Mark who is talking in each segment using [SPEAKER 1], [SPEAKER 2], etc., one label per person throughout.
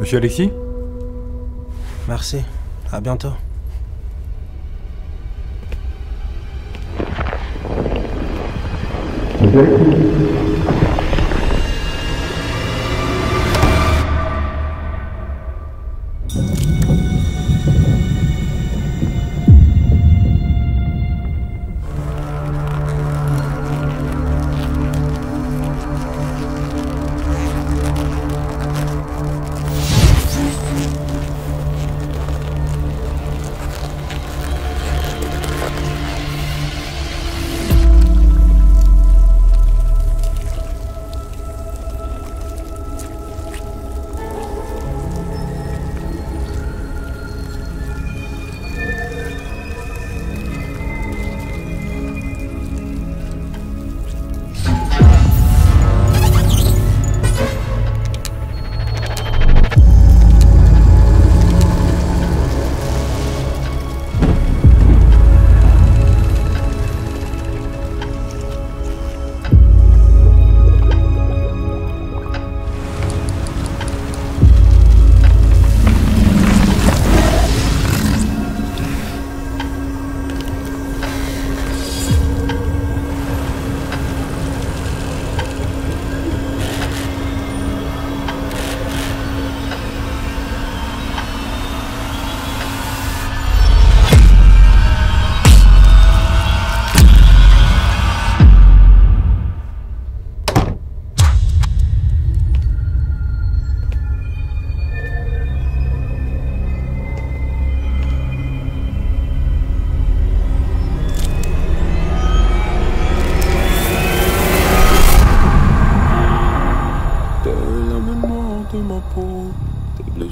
[SPEAKER 1] Monsieur Alexis
[SPEAKER 2] Merci. À bientôt.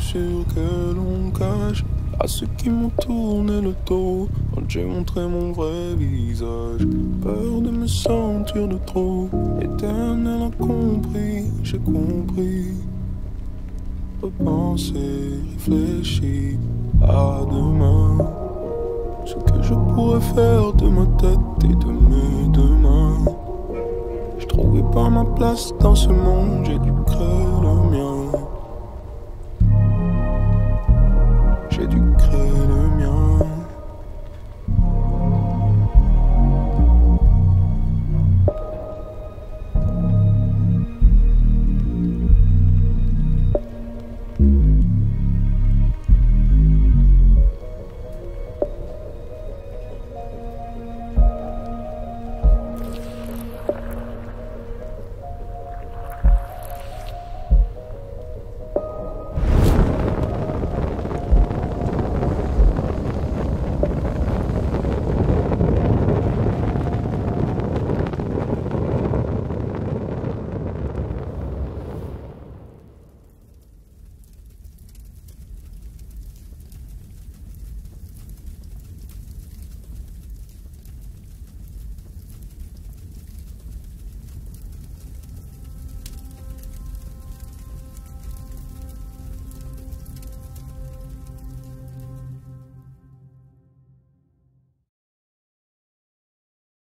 [SPEAKER 3] Blessures que l'on cache. À ceux qui m'ont tourné le dos, quand j'ai montré mon vrai visage. Peur de me sentir de trop, éternel a compris, j'ai compris. Repenser, réfléchir à demain. Ce que je pourrais faire de ma tête et de mes deux mains. Je trouvais pas ma place dans ce monde, j'ai dû crever.